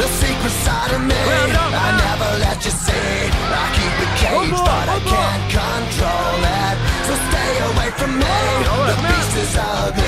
the secret side of me. Well, no, I never let you see. I keep it caged, more, but I can't control it. So stay away from me. The beast is ugly.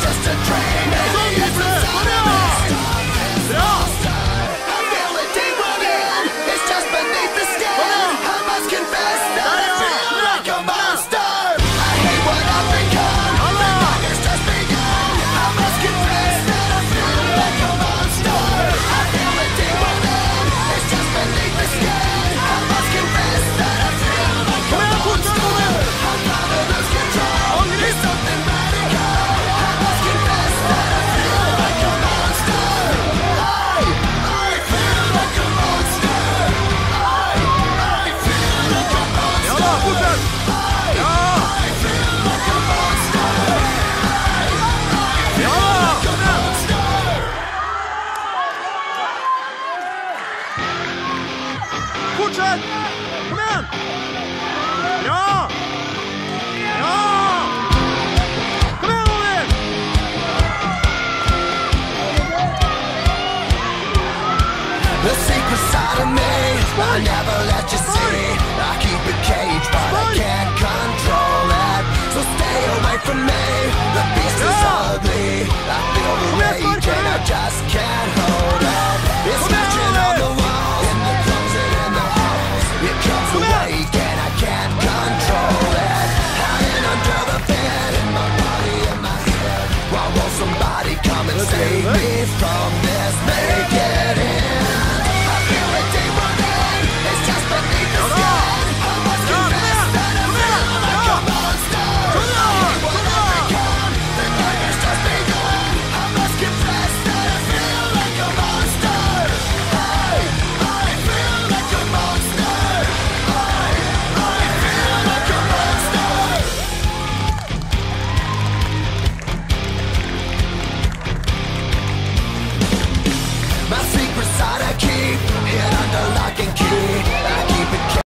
just a dream inside of me. I never let you see. I keep it caged, but I can't control.